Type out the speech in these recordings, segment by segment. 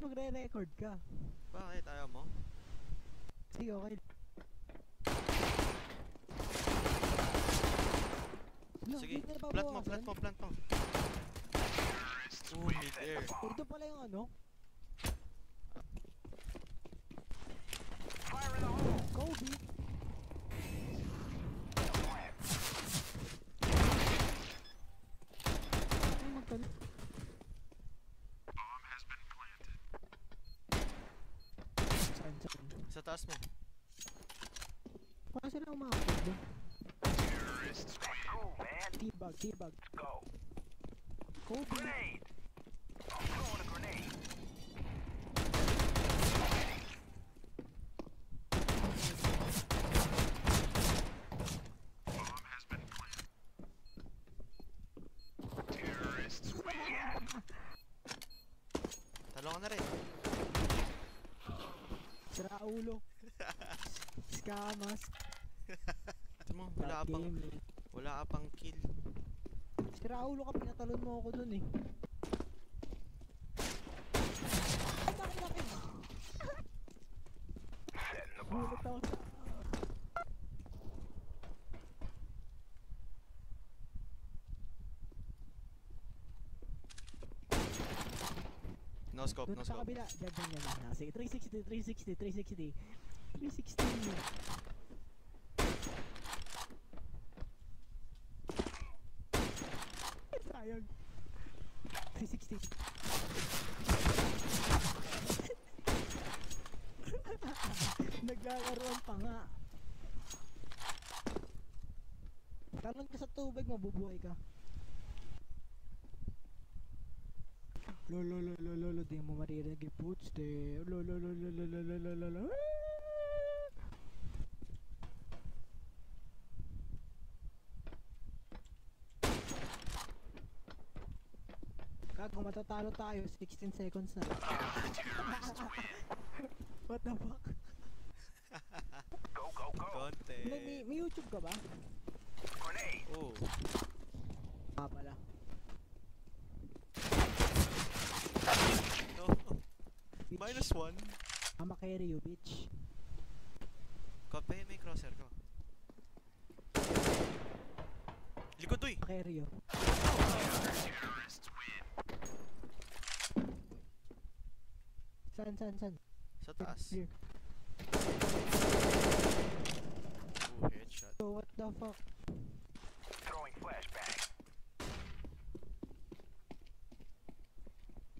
magre-record ka. Bakit? Ayaw mo? Sige, okay. Sige, plant mo, plant mo, plant mo. Oh, mid-air. Ito pala yung ano? Kobe. Ano magkano? Saan, saan? Sa taas mo. Paano sila umakot doon? T-bag, T-bag. Kobe. Talong ka na rin. Sira ulo. Scamas. Ito mo, wala ka pang, Game, eh. wala ka pang kill. Sira ulo ka, pinatalon mo ako dun eh. Ay, bakit bakit? Gulat ako sa... No scope, Doon no scope. kabila. Diyan, diyan, diyan. Sige, 360, 360, 360. 360. Sayang. 360. Naglalaroan pa nga. Talon ka sa tubig, mabubuhay ka. Lolo, lolo, lolo, di mo maririnig yung footstep. Lolo, lolo, lolo, lolo, lolo, lolo. Kago, matatalo tayo. 16 seconds na. What the fuck? Konti. May, may, may YouTube ka ba? Oh, Ah, pala. no. Bitch. Minus one. I'ma carry you, bitch. Kape, may crosshair ko. Likod, uy! Carry you. San, san, san? Sa taas. Oh, headshot. So, what the fuck?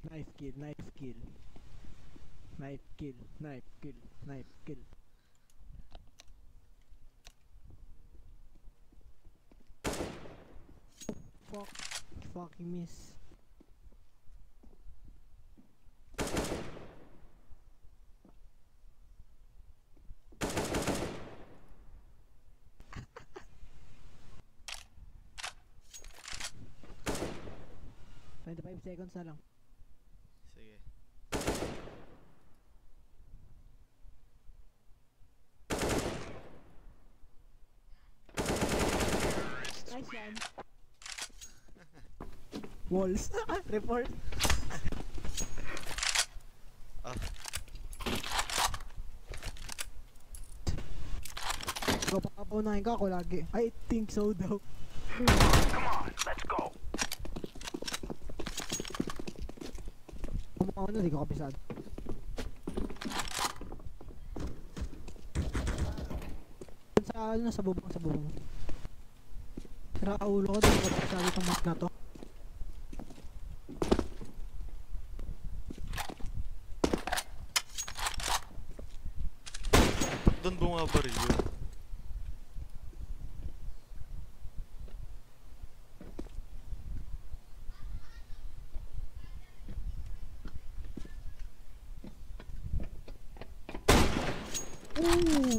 Knife kill, knife kill. Knife kill, knife kill, knife kill. Fuck, fucking miss. Twenty-five seconds na lang. Sige. Nice yan. Walls. Report. Ah. Ikaw papaunahin ka ako lagi. I think so daw. Come on. Kumakaw na, di ko kabisado. Dun Sa ano, sa bubong, sa bubong. Sira ka ulo ko, di ko kabisado itong map na to. Ba't doon bumabaril yun?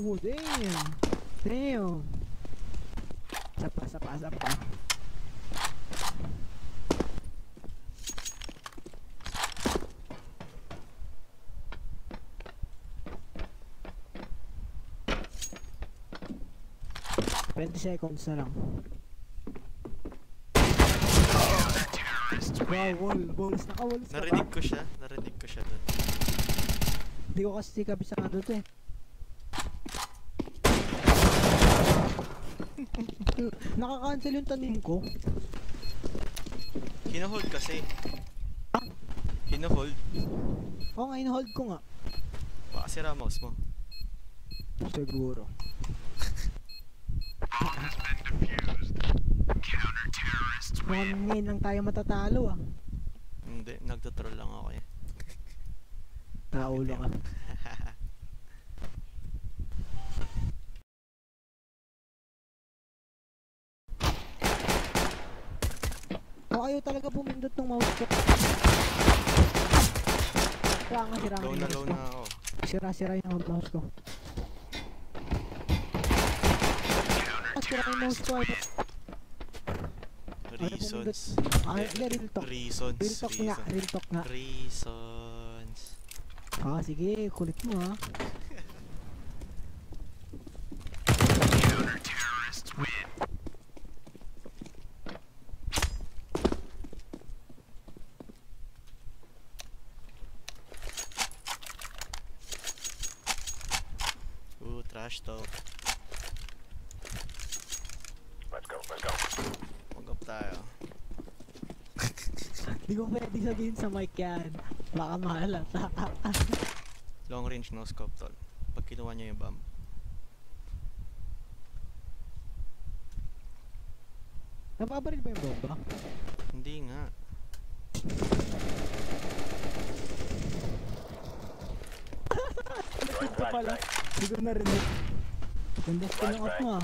Ooh, damn. Damn. Sapa, sapa, sapa. Twenty seconds na lang. Wow, wall, balls, naka-walls ka ba? Narinig ko siya. Narinig ko siya doon. Hindi ko kasi kabisado to eh. Naka-cancel yung tanim ko. Hinahold kasi. Hinahold. Oo nga, in-hold ko nga. Baka sira mouse mo. Siguro. Mukhang ngayon lang tayo matatalo ah. Hindi, nagtatroll lang ako eh. Naulo ka. O ayaw talaga pumindot ng mouse ko. Sira nga, sira nga low yung na mouse low ko. na ako. Sira-sira yung mouse ko. Ah, sira yung mouse ko. Ay, Reasons. Ah, Eh, hindi, real talk. Reasons. Real talk nga, reasons. real talk nga. Reasons. Ah, sige, kulit mo ha. Trash talk. Let's go, let's go. Mag-up tayo. Hindi ko pwede sabihin sa mic yan. Baka mahalata. Long range no scope tol. Pag kinuha niya yung bomb. Napabaril ba yung bomba? Hindi nga. Ko pala. Hindi ko narinig. Ganda sa tinangat mo ah.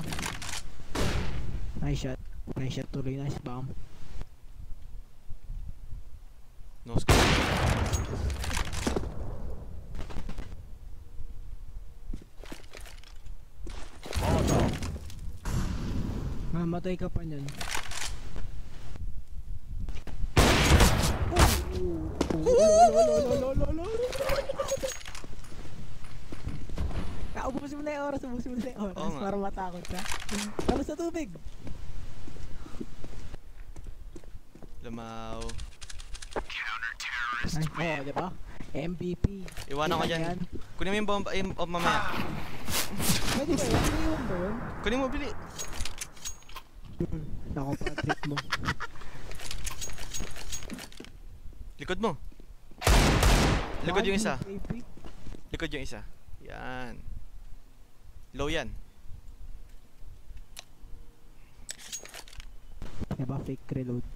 Nice shot. Nice shot tuloy. Nice bomb. No scope. Molotov. Mamatay ka pa niyan. Ah, ubusin mo na yung oras, ubusin mo na yung oras Oo nga. para matakot ka. Talo sa tubig! Lumaw. Ay, oo, di ba? MVP. Iwanan ko dyan. yan. Kunin mo yung bomb, yung bomb mamaya. Pwede ba yun? Iniwan ba yun? Kunin mo, bili. Hmm, Nako, Patrick mo. Likod mo. Likod yung isa. Likod yung isa. Yan. Low yan. Diba? Fake reload.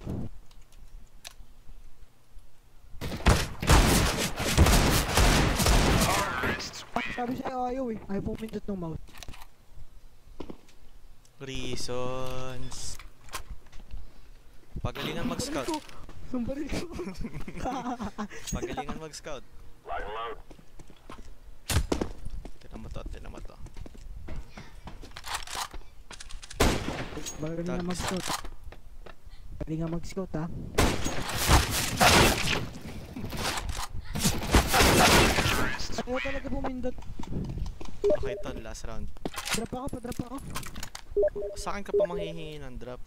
Sabi sa'yo ayaw eh. Ayaw pumindot ng mouse. Reasons. Pagalingan mag-scout. Sumbaril ko. Pagalingan mag-scout. Lock and load. Tinan mo to, tinan mo to. Magaling nga Tag- mag-scout. Magaling nga mag-scout ha. Ayaw talaga pumindot. Okay to, last round. Drop ako, pa-drop ako. Sa akin ka pa manghihingi ng drop.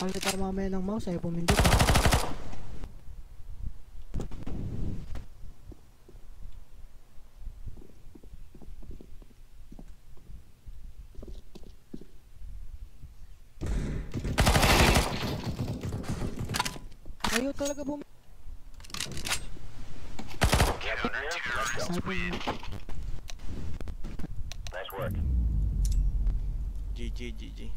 Ako mamaya ng mouse, ayaw pumindot. Ayaw talaga pumindot. Get under here. Let's go. Ayaw pumindot. Nice work. GG, GG.